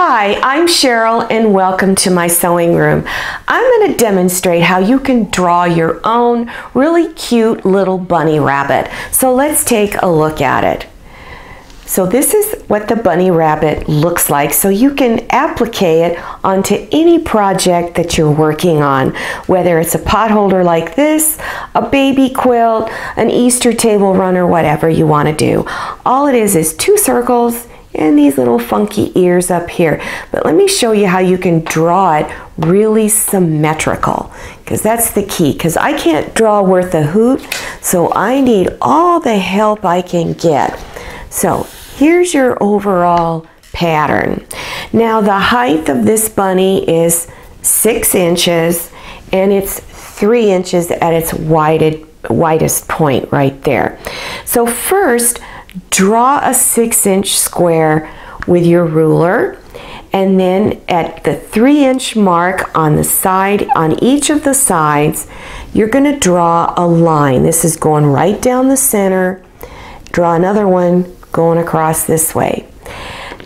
Hi, I'm Cheryl and welcome to my sewing room. I'm going to demonstrate how you can draw your own really cute little bunny rabbit. So let's take a look at it. So this is what the bunny rabbit looks like so you can applique it onto any project that you're working on whether it's a pot holder like this, a baby quilt, an Easter table runner, whatever you want to do. All it is is two circles and these little funky ears up here. But let me show you how you can draw it really symmetrical because that's the key because I can't draw worth a hoot so I need all the help I can get. So here's your overall pattern. Now the height of this bunny is six inches and it's three inches at its widest, widest point right there. So first draw a six inch square with your ruler and then at the three inch mark on the side on each of the sides you're going to draw a line. This is going right down the center. Draw another one going across this way.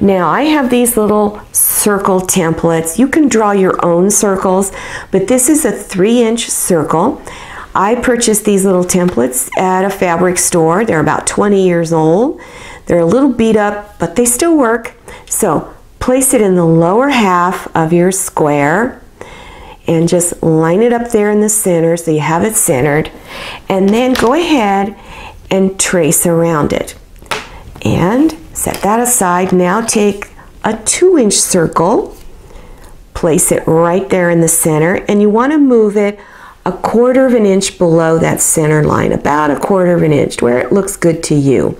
Now I have these little circle templates. You can draw your own circles but this is a three inch circle I purchased these little templates at a fabric store. They're about 20 years old. They're a little beat up, but they still work. So place it in the lower half of your square and just line it up there in the center so you have it centered. And then go ahead and trace around it. And set that aside. Now take a two inch circle, place it right there in the center, and you want to move it a quarter of an inch below that center line, about a quarter of an inch, where it looks good to you.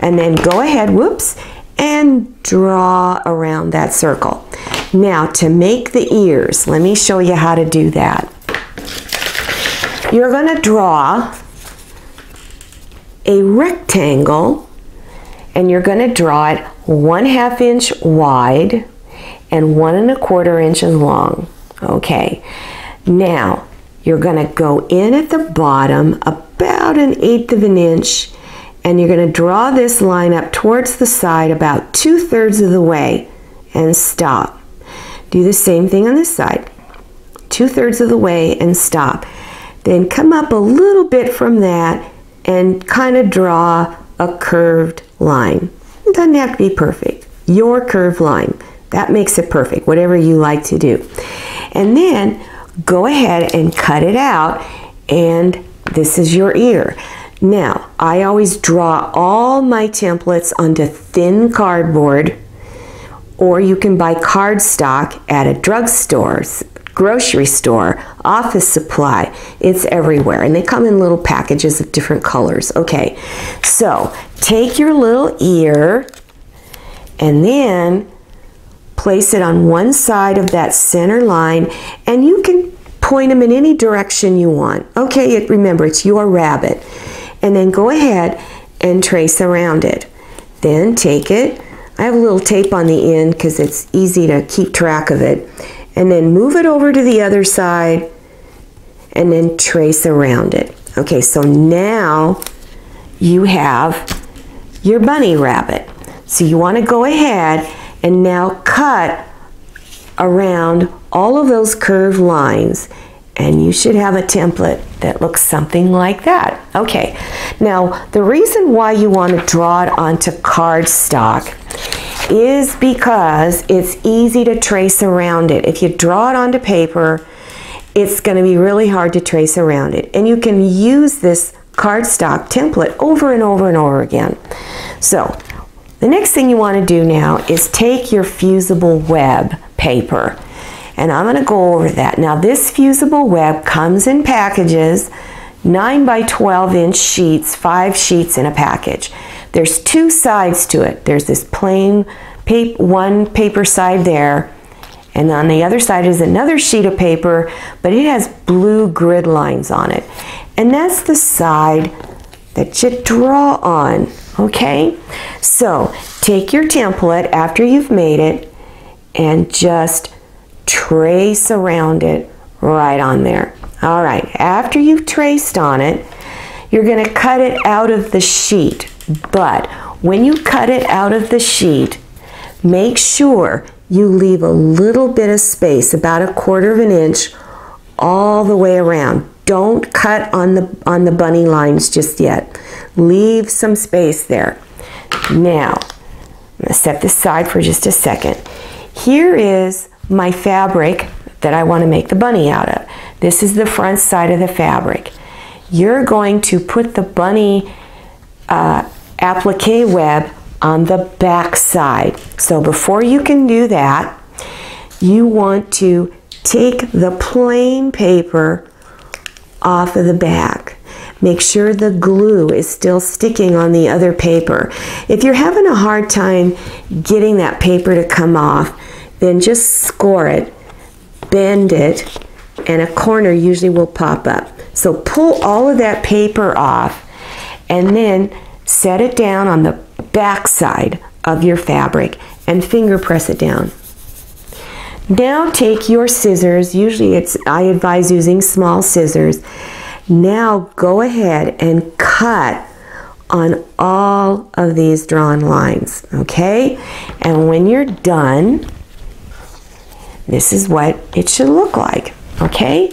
And then go ahead, whoops, and draw around that circle. Now to make the ears, let me show you how to do that. You're going to draw a rectangle and you're going to draw it one half inch wide and one and a quarter inches long. Okay, now you're going to go in at the bottom about an eighth of an inch and you're going to draw this line up towards the side about two thirds of the way and stop. Do the same thing on this side. Two thirds of the way and stop. Then come up a little bit from that and kind of draw a curved line. It doesn't have to be perfect. Your curved line. That makes it perfect, whatever you like to do. And then go ahead and cut it out and this is your ear. Now, I always draw all my templates onto thin cardboard or you can buy cardstock at a drugstore, grocery store, office supply. It's everywhere and they come in little packages of different colors. Okay, so take your little ear and then place it on one side of that center line and you can point them in any direction you want. Okay, remember it's your rabbit. And then go ahead and trace around it. Then take it. I have a little tape on the end because it's easy to keep track of it. And then move it over to the other side and then trace around it. Okay, so now you have your bunny rabbit. So you want to go ahead and now cut around all of those curved lines and you should have a template that looks something like that. Okay, now the reason why you want to draw it onto cardstock is because it's easy to trace around it. If you draw it onto paper, it's going to be really hard to trace around it. And you can use this cardstock template over and over and over again. So the next thing you want to do now is take your fusible web paper and I'm going to go over that. Now this fusible web comes in packages, 9 by 12 inch sheets, 5 sheets in a package. There's two sides to it. There's this plain paper, one paper side there, and on the other side is another sheet of paper, but it has blue grid lines on it. And that's the side that you draw on, okay? So take your template after you've made it and just trace around it right on there. All right, after you've traced on it, you're going to cut it out of the sheet. But when you cut it out of the sheet, make sure you leave a little bit of space, about a quarter of an inch, all the way around. Don't cut on the, on the bunny lines just yet. Leave some space there. Now, I'm going to set this aside for just a second. Here is my fabric that I want to make the bunny out of. This is the front side of the fabric. You're going to put the bunny uh, applique web on the back side. So before you can do that, you want to take the plain paper off of the back. Make sure the glue is still sticking on the other paper. If you're having a hard time getting that paper to come off, then just score it, bend it, and a corner usually will pop up. So pull all of that paper off and then set it down on the back side of your fabric and finger press it down. Now take your scissors, usually it's I advise using small scissors. Now go ahead and cut on all of these drawn lines, okay? And when you're done, this is what it should look like, okay?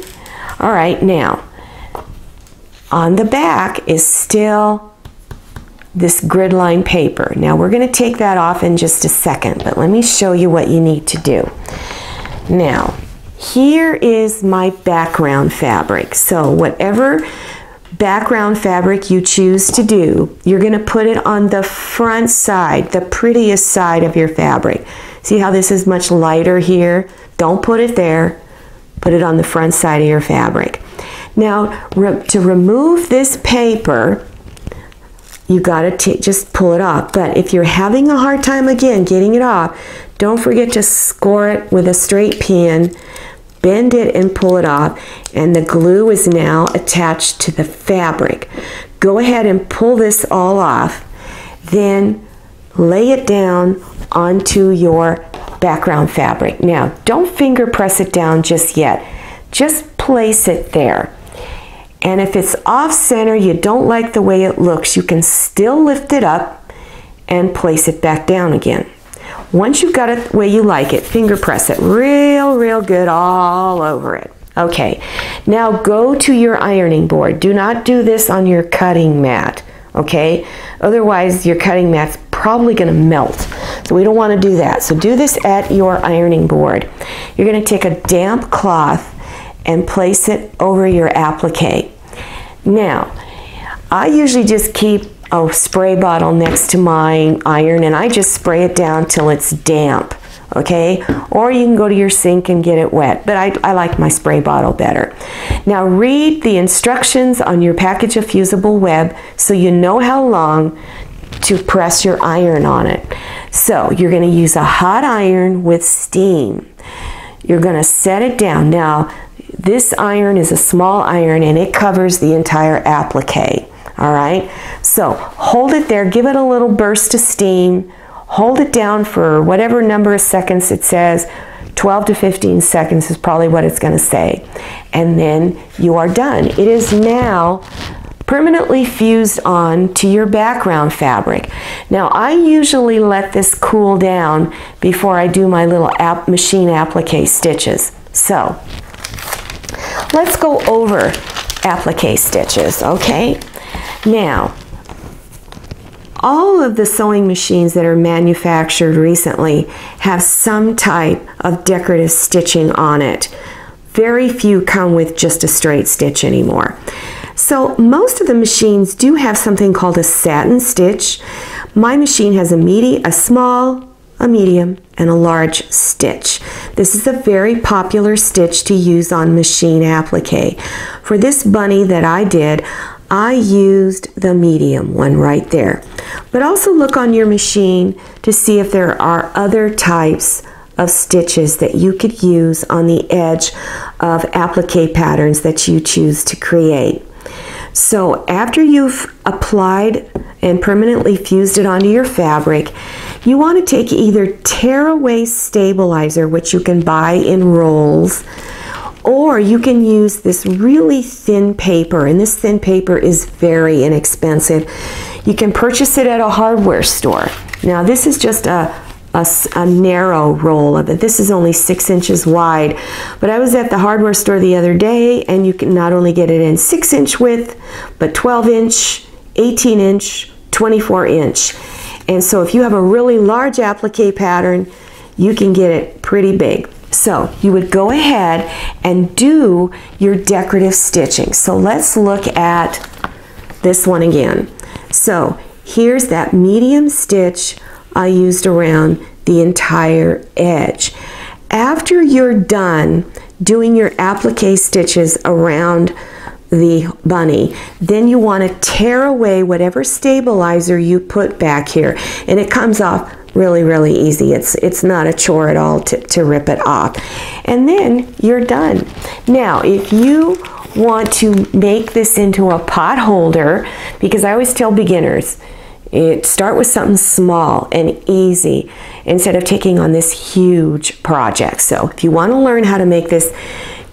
All right, now, on the back is still this grid line paper. Now we're going to take that off in just a second, but let me show you what you need to do. Now, here is my background fabric. So whatever background fabric you choose to do, you're going to put it on the front side, the prettiest side of your fabric. See how this is much lighter here? Don't put it there. Put it on the front side of your fabric. Now, re to remove this paper, you got to just pull it off. But if you're having a hard time again getting it off, don't forget to score it with a straight pin, bend it and pull it off, and the glue is now attached to the fabric. Go ahead and pull this all off, then lay it down onto your background fabric. Now, don't finger press it down just yet. Just place it there. And if it's off center, you don't like the way it looks, you can still lift it up and place it back down again. Once you've got it the way you like it, finger press it real, real good all over it. Okay, now go to your ironing board. Do not do this on your cutting mat, okay? Otherwise, your cutting mat's probably gonna melt. So we don't wanna do that. So do this at your ironing board. You're gonna take a damp cloth and place it over your applique. Now, I usually just keep a spray bottle next to my iron and I just spray it down till it's damp, okay? Or you can go to your sink and get it wet, but I, I like my spray bottle better. Now read the instructions on your package of fusible web so you know how long to press your iron on it. So you're going to use a hot iron with steam. You're going to set it down. Now, this iron is a small iron and it covers the entire applique. All right, so hold it there, give it a little burst of steam, hold it down for whatever number of seconds it says. 12 to 15 seconds is probably what it's going to say. And then you are done. It is now permanently fused on to your background fabric. Now I usually let this cool down before I do my little app machine applique stitches. So let's go over applique stitches, okay? Now, all of the sewing machines that are manufactured recently have some type of decorative stitching on it. Very few come with just a straight stitch anymore. So most of the machines do have something called a satin stitch. My machine has a, medi a small, a medium, and a large stitch. This is a very popular stitch to use on machine applique. For this bunny that I did, I used the medium one right there. But also look on your machine to see if there are other types of stitches that you could use on the edge of applique patterns that you choose to create. So after you've applied and permanently fused it onto your fabric, you want to take either tearaway stabilizer, which you can buy in rolls, or you can use this really thin paper, and this thin paper is very inexpensive. You can purchase it at a hardware store. Now this is just a a, a, narrow roll of it. This is only six inches wide. But I was at the hardware store the other day and you can not only get it in six inch width, but 12 inch, 18 inch, 24 inch. And so if you have a really large applique pattern, you can get it pretty big. So you would go ahead and do your decorative stitching. So let's look at this one again. So here's that medium stitch I used around the entire edge. After you're done doing your applique stitches around the bunny, then you want to tear away whatever stabilizer you put back here. And it comes off really, really easy. It's, it's not a chore at all to, to rip it off. And then you're done. Now, if you want to make this into a pot holder, because I always tell beginners, it, start with something small and easy instead of taking on this huge project. So if you want to learn how to make this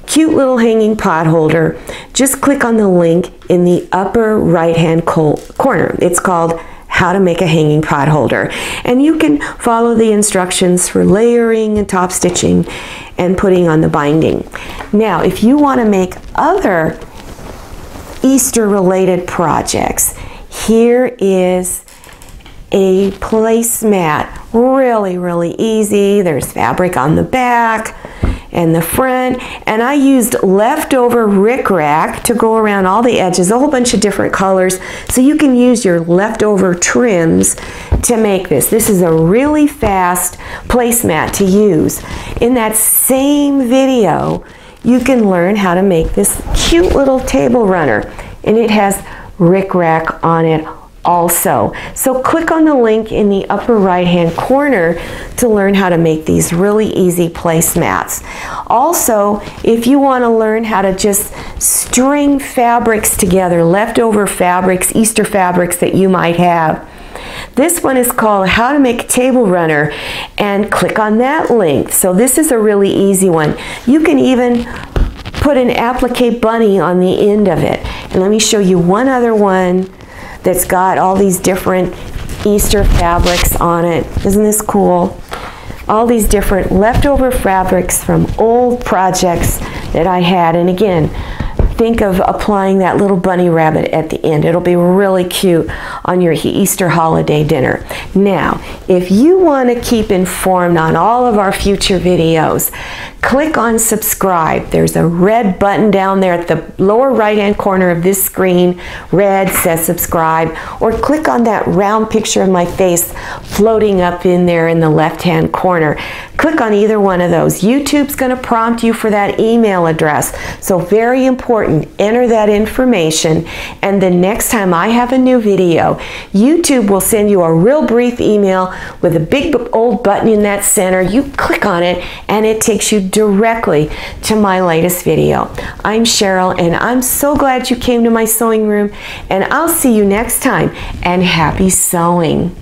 cute little hanging pot holder, just click on the link in the upper right hand corner. It's called how to make a hanging pot holder. And you can follow the instructions for layering and top stitching and putting on the binding. Now, if you want to make other Easter related projects, here is a placemat. Really, really easy. There's fabric on the back and the front. And I used leftover rickrack to go around all the edges, a whole bunch of different colors. So you can use your leftover trims to make this. This is a really fast placemat to use. In that same video, you can learn how to make this cute little table runner. And it has rickrack on it also. So click on the link in the upper right hand corner to learn how to make these really easy placemats. Also, if you want to learn how to just string fabrics together, leftover fabrics, Easter fabrics that you might have, this one is called How to Make a Table Runner and click on that link. So this is a really easy one. You can even put an applique bunny on the end of it. And let me show you one other one that's got all these different Easter fabrics on it. Isn't this cool? All these different leftover fabrics from old projects that I had. And again, think of applying that little bunny rabbit at the end. It'll be really cute on your Easter holiday dinner. Now, if you want to keep informed on all of our future videos, click on subscribe. There's a red button down there at the lower right hand corner of this screen. Red says subscribe. Or click on that round picture of my face floating up in there in the left hand corner. Click on either one of those. YouTube's going to prompt you for that email address. So very important. Enter that information and the next time I have a new video, YouTube will send you a real brief email with a big old button in that center. You click on it and it takes you directly to my latest video. I'm Cheryl and I'm so glad you came to my sewing room and I'll see you next time and happy sewing.